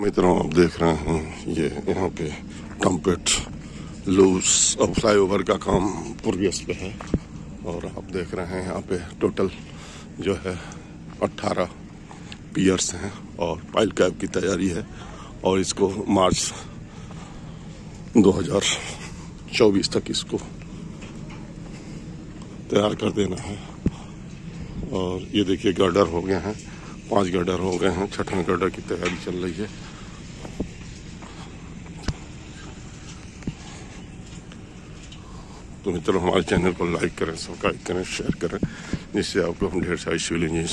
मित्रों, आप देख रहे हैं, ये यहाँ पे टम्पेट लूस और फ्लाईओवर का काम प्रोग्रेस पे है। और आप देख रहे हैं, यहाँ पे टोटल जो है 18 पियर्स हैं और पाइल कैब की तैयारी है। और इसको मार्च 2024 तक इसको तैयार कर देना है। और ये देखिए गर्डर हो गए हैं। पाँच गर्डर हो गए हैं छठवें गर्डर की तैयारी चल रही है। तो मित्रों, हमारे चैनल को लाइक करें, सब्सक्राइब करें शेयर करें, जिससे आपको हम ढेर सारी सिविल इंजीनियर